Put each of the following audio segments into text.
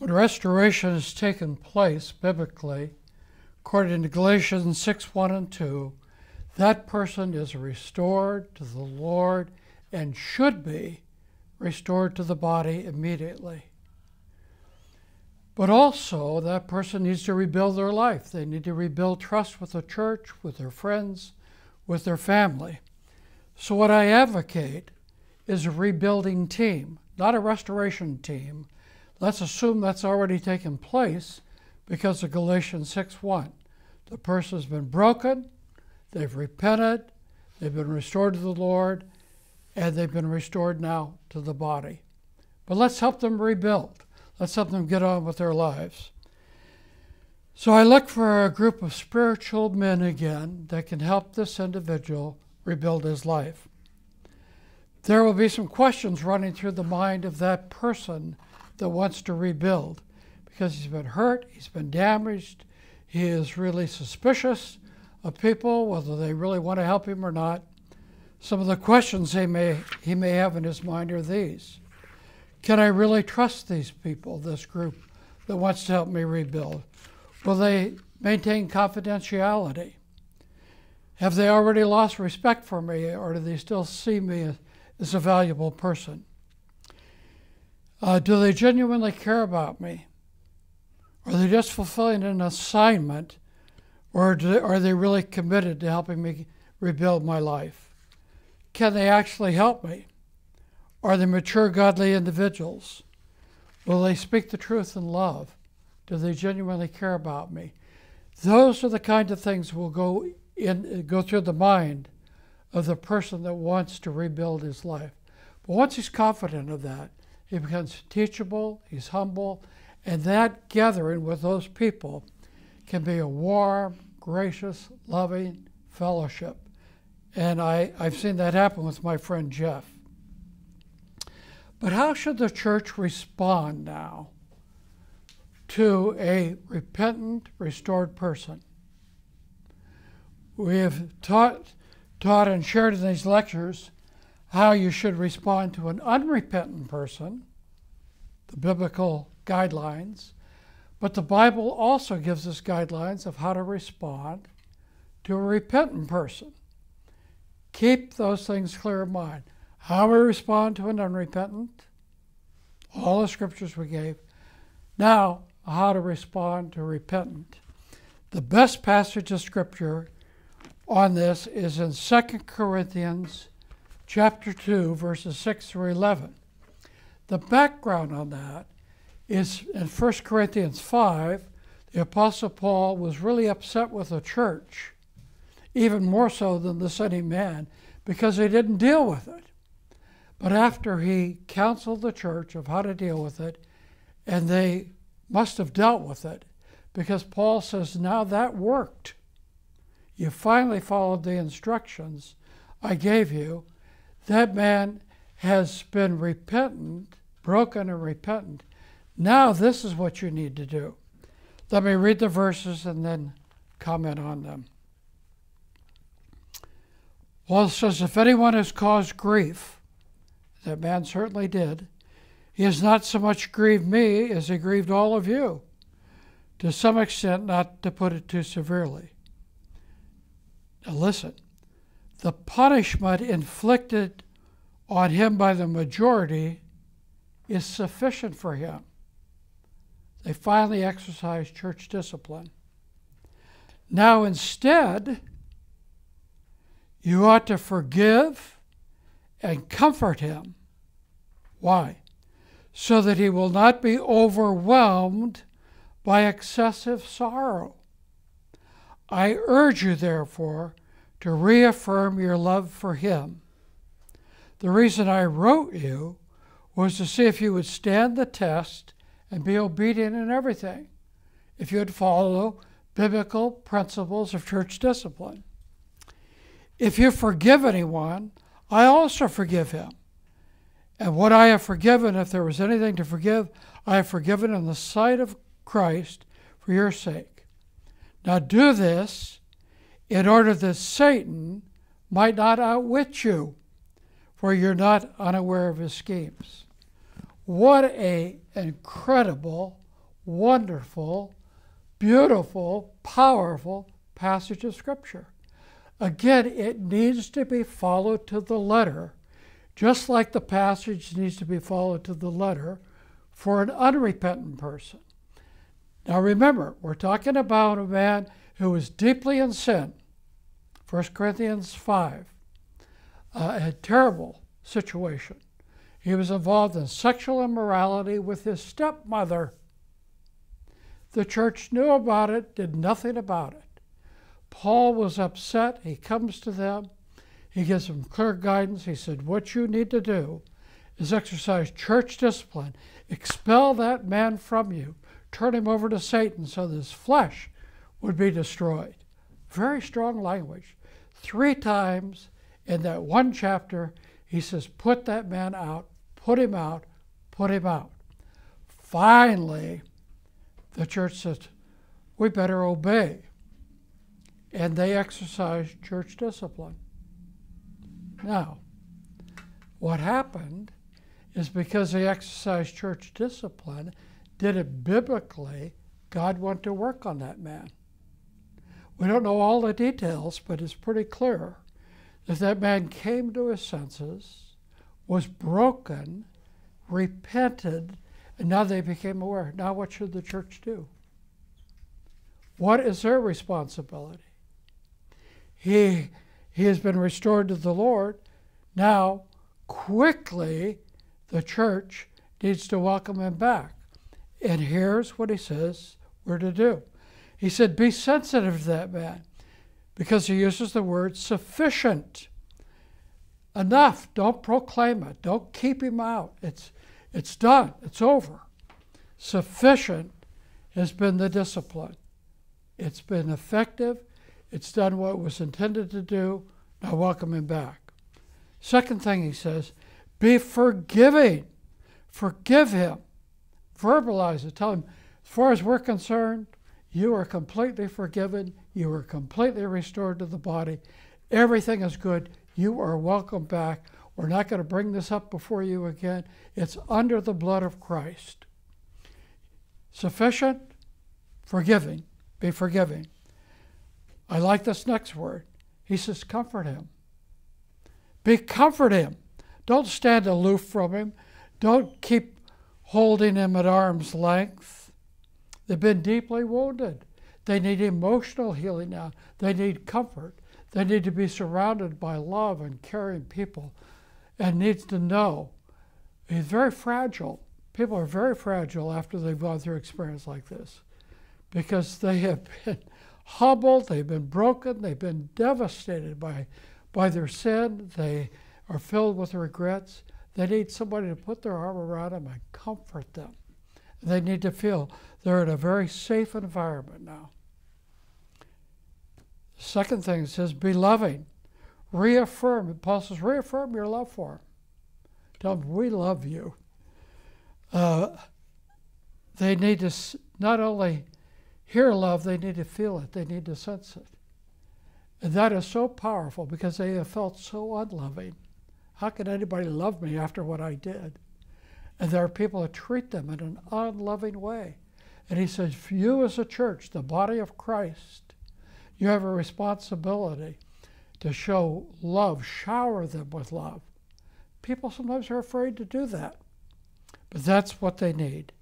When restoration has taken place biblically, according to Galatians 6 1 and 2, that person is restored to the Lord and should be restored to the body immediately. But also, that person needs to rebuild their life. They need to rebuild trust with the church, with their friends, with their family. So, what I advocate is a rebuilding team, not a restoration team. Let's assume that's already taken place because of Galatians 6 1. The person has been broken, they've repented, they've been restored to the Lord, and they've been restored now to the body. But let's help them rebuild. Let's help them get on with their lives. So I look for a group of spiritual men again that can help this individual rebuild his life. There will be some questions running through the mind of that person that wants to rebuild because he's been hurt, he's been damaged, he is really suspicious of people, whether they really want to help him or not. Some of the questions he may, he may have in his mind are these can I really trust these people, this group that wants to help me rebuild? Will they maintain confidentiality? Have they already lost respect for me, or do they still see me as a valuable person? Uh, do they genuinely care about me? Are they just fulfilling an assignment, or they, are they really committed to helping me rebuild my life? Can they actually help me? Are they mature, godly individuals? Will they speak the truth in love? Do they genuinely care about me? Those are the kind of things will go in go through the mind of the person that wants to rebuild his life. But once he's confident of that, he becomes teachable, he's humble, and that gathering with those people can be a warm, gracious, loving fellowship. And I, I've seen that happen with my friend Jeff. But how should the church respond now to a repentant, restored person? We have taught, taught and shared in these lectures how you should respond to an unrepentant person, the biblical guidelines, but the Bible also gives us guidelines of how to respond to a repentant person. Keep those things clear in mind. How we respond to an unrepentant, all the scriptures we gave. Now, how to respond to repentant. The best passage of scripture on this is in 2 Corinthians chapter 2 verses 6 through 11. The background on that is in 1 Corinthians 5, the apostle Paul was really upset with the church, even more so than the sinning man, because they didn't deal with it. But after he counseled the church of how to deal with it, and they must have dealt with it, because Paul says, now that worked. You finally followed the instructions I gave you. That man has been repentant, broken and repentant. Now, this is what you need to do. Let me read the verses and then comment on them. Paul says, If anyone has caused grief, that man certainly did. He has not so much grieved me as he grieved all of you, to some extent, not to put it too severely. Now, listen the punishment inflicted on him by the majority is sufficient for him. They finally exercised church discipline. Now, instead, you ought to forgive and comfort him. Why? So that he will not be overwhelmed by excessive sorrow. I urge you, therefore, to reaffirm your love for him. The reason I wrote you was to see if you would stand the test and be obedient in everything, if you would follow biblical principles of church discipline. If you forgive anyone, I also forgive him. And what I have forgiven, if there was anything to forgive, I have forgiven in the sight of Christ for your sake. Now do this in order that Satan might not outwit you, for you're not unaware of his schemes. What a incredible wonderful, beautiful, powerful passage of Scripture. Again, it needs to be followed to the letter, just like the passage needs to be followed to the letter for an unrepentant person. Now remember, we're talking about a man who was deeply in sin. 1 Corinthians 5. Uh, a terrible situation. He was involved in sexual immorality with his stepmother. The church knew about it, did nothing about it. Paul was upset. He comes to them. He gives them clear guidance. He said, What you need to do is exercise church discipline. Expel that man from you. Turn him over to Satan so that his flesh would be destroyed. Very strong language. Three times in that one chapter, he says, Put that man out, put him out, put him out. Finally, the church says, We better obey and they exercised church discipline. Now, what happened is because they exercised church discipline, did it biblically, God went to work on that man. We don't know all the details, but it's pretty clear that that man came to his senses, was broken, repented, and now they became aware. Now, what should the church do? What is their responsibility? he, he has been restored to the Lord. Now, quickly, the church needs to welcome him back. And here's what he says we're to do. He said, Be sensitive to that man, because he uses the word sufficient. Enough. Don't proclaim it. Don't keep him out. It's, it's done. It's over. Sufficient has been the discipline. It's been effective. It's done what it was intended to do. Now welcome him back. Second thing he says, be forgiving. Forgive him. Verbalize it. Tell him, as far as we're concerned, you are completely forgiven. You are completely restored to the body. Everything is good. You are welcome back. We're not going to bring this up before you again. It's under the blood of Christ. Sufficient, forgiving. Be forgiving. I like this next word. He says, comfort him. Be comfort him. Don't stand aloof from him. Don't keep holding him at arm's length. They've been deeply wounded. They need emotional healing now. They need comfort. They need to be surrounded by love and caring people and needs to know he's very fragile. People are very fragile after they've gone through experience like this because they have been hobbled, they've been broken, they've been devastated by, by their sin, they are filled with regrets. They need somebody to put their arm around them and comfort them. They need to feel they're in a very safe environment now. Second thing says, be loving. Reaffirm. Paul says, reaffirm your love for them. Tell them, we love you. Uh, they need to not only hear love, they need to feel it, they need to sense it. And that is so powerful because they have felt so unloving. How can anybody love me after what I did? And there are people that treat them in an unloving way. And he says, you as a church, the body of Christ, you have a responsibility to show love, shower them with love. People sometimes are afraid to do that, but that's what they need.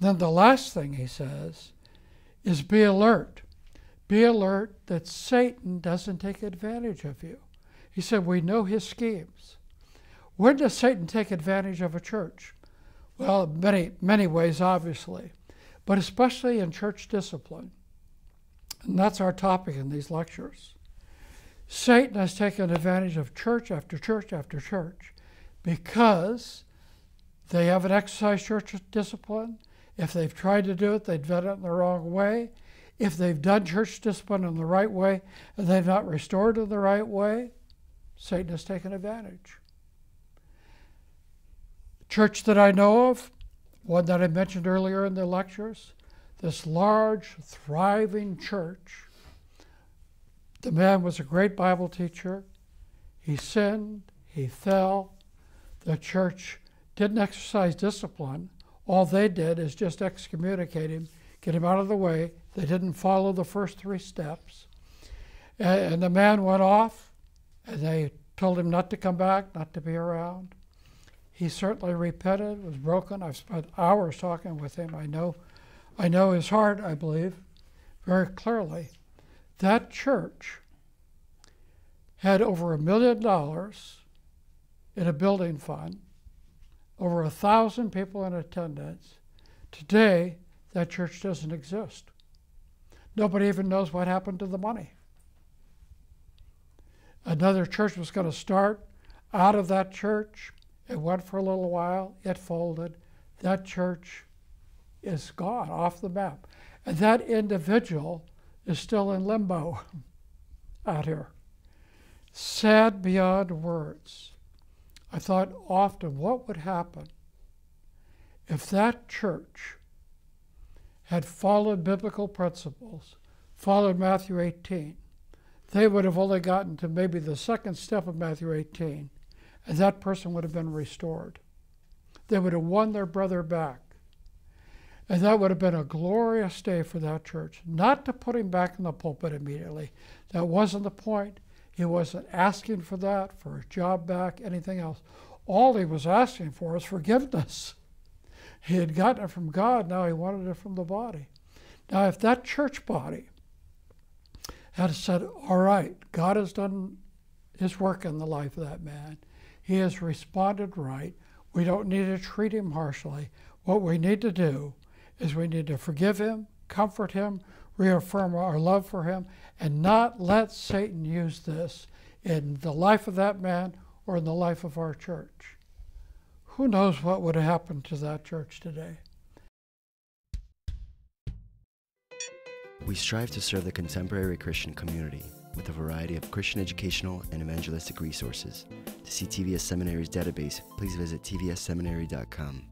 Then the last thing he says is be alert. Be alert that Satan doesn't take advantage of you. He said, We know his schemes. When does Satan take advantage of a church? Well, many, many ways, obviously, but especially in church discipline. And that's our topic in these lectures. Satan has taken advantage of church after church after church because they haven't exercised church discipline, if they've tried to do it, they've done it in the wrong way. If they've done church discipline in the right way and they've not restored in the right way, Satan has taken advantage. Church that I know of, one that I mentioned earlier in the lectures, this large, thriving church. The man was a great Bible teacher. He sinned, he fell. The church didn't exercise discipline All they did is just excommunicate him, get him out of the way. They didn't follow the first three steps. And, and the man went off, and they told him not to come back, not to be around. He certainly repented, was broken. I've spent hours talking with him. I know, I know his heart, I believe, very clearly. That church had over a million dollars in a building fund, over a thousand people in attendance. Today, that church doesn't exist. Nobody even knows what happened to the money. Another church was going to start out of that church. It went for a little while, it folded. That church is gone off the map. And that individual is still in limbo out here. Sad beyond words. I thought often what would happen if that church had followed biblical principles, followed Matthew 18. They would have only gotten to maybe the second step of Matthew 18, and that person would have been restored. They would have won their brother back. And that would have been a glorious day for that church. Not to put him back in the pulpit immediately. That wasn't the point. He wasn't asking for that, for his job back, anything else. All he was asking for is forgiveness. He had gotten it from God, now he wanted it from the body. Now, if that church body had said, All right, God has done his work in the life of that man, he has responded right, we don't need to treat him harshly. What we need to do is we need to forgive him, comfort him, reaffirm our love for him, and not let Satan use this in the life of that man or in the life of our church. Who knows what would have happened to that church today? We strive to serve the contemporary Christian community with a variety of Christian educational and evangelistic resources. To see TVS Seminary's database, please visit tvsseminary.com.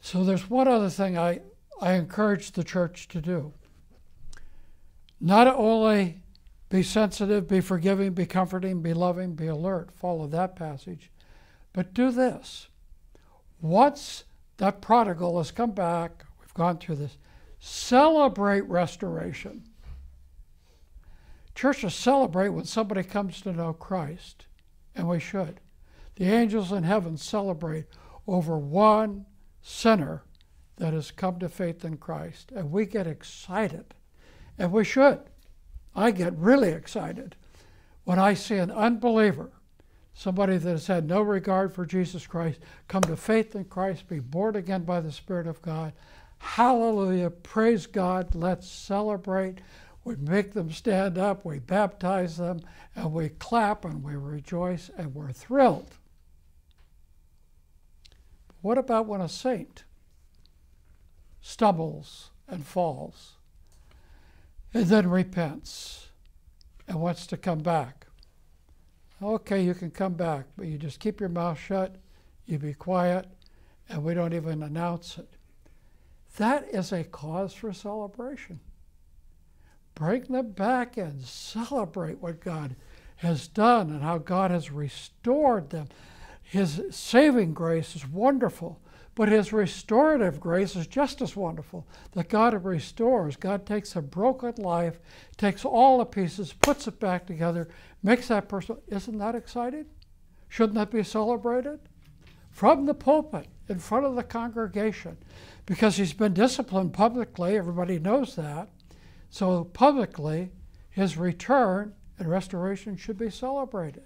So there's one other thing I, I encourage the church to do. Not only be sensitive, be forgiving, be comforting, be loving, be alert, follow that passage, but do this. Once that prodigal has come back, we've gone through this, celebrate restoration. Churches celebrate when somebody comes to know Christ, and we should. The angels in heaven celebrate over one sinner that has come to faith in Christ, and we get excited and we should. I get really excited when I see an unbeliever, somebody that has had no regard for Jesus Christ, come to faith in Christ, be born again by the Spirit of God. Hallelujah. Praise God. Let's celebrate. We make them stand up, we baptize them, and we clap and we rejoice and we're thrilled. What about when a saint stumbles and falls? and then repents and wants to come back. Okay, you can come back, but you just keep your mouth shut, you be quiet, and we don't even announce it. That is a cause for celebration. Bring them back and celebrate what God has done and how God has restored them. His saving grace is wonderful. But his restorative grace is just as wonderful. That God restores. God takes a broken life, takes all the pieces, puts it back together, makes that person. Isn't that exciting? Shouldn't that be celebrated? From the pulpit, in front of the congregation, because he's been disciplined publicly, everybody knows that. So, publicly, his return and restoration should be celebrated.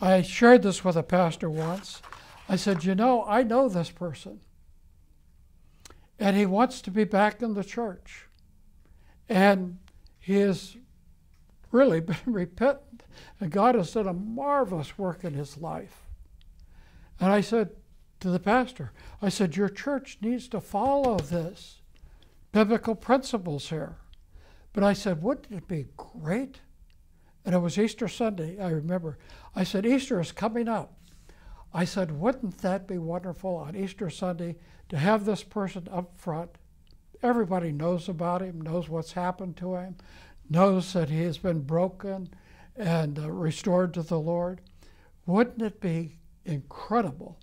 I shared this with a pastor once. I said, You know, I know this person. And he wants to be back in the church. And he has really been repentant. And God has done a marvelous work in his life. And I said to the pastor, I said, Your church needs to follow this biblical principles here. But I said, Wouldn't it be great? And it was Easter Sunday, I remember. I said, Easter is coming up. I said, wouldn't that be wonderful on Easter Sunday to have this person up front? Everybody knows about him, knows what's happened to him, knows that he has been broken and uh, restored to the Lord. Wouldn't it be incredible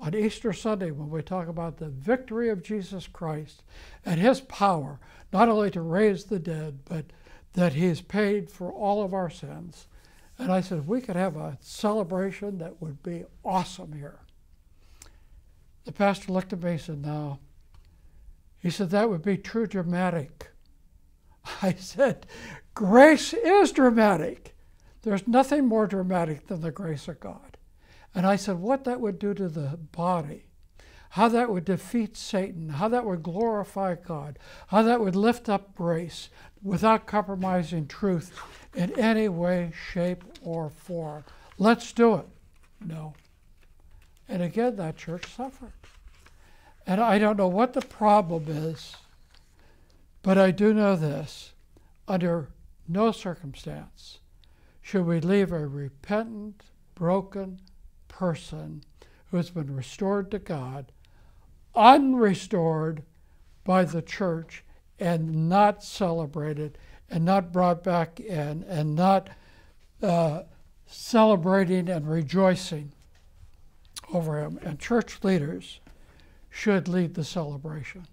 on Easter Sunday when we talk about the victory of Jesus Christ and his power, not only to raise the dead, but that he's paid for all of our sins. And I said, we could have a celebration that would be awesome here. The pastor looked at me and said, no. He said, that would be too dramatic. I said, grace is dramatic. There's nothing more dramatic than the grace of God. And I said, what that would do to the body, how that would defeat Satan, how that would glorify God, how that would lift up grace without compromising truth in any way, shape, or form. Let's do it. No. And again, that church suffered. And I don't know what the problem is, but I do know this. Under no circumstance should we leave a repentant, broken, person who has been restored to God, unrestored by the church, and not celebrated, and not brought back in, and not uh, celebrating and rejoicing over him. And church leaders should lead the celebration.